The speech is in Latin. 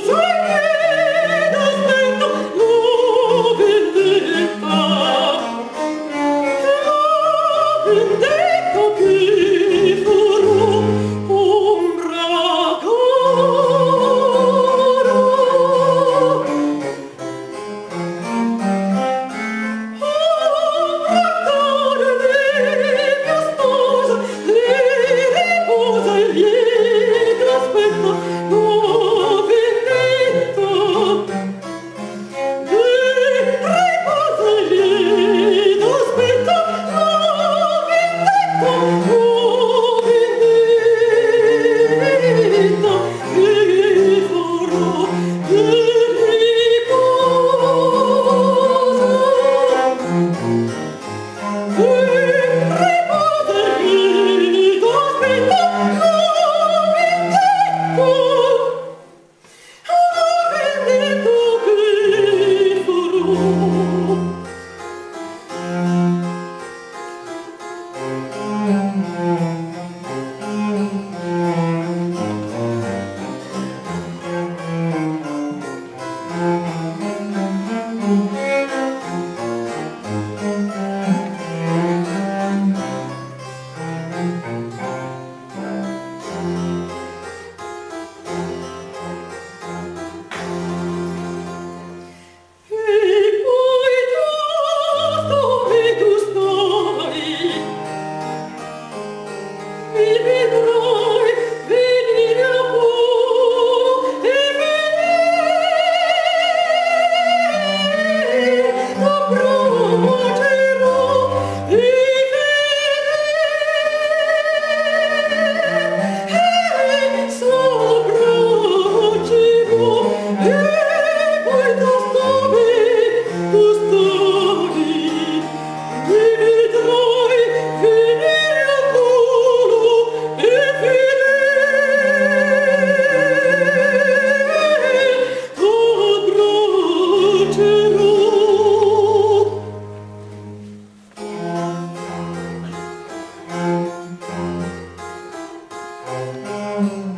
Sunday. Mm-hmm.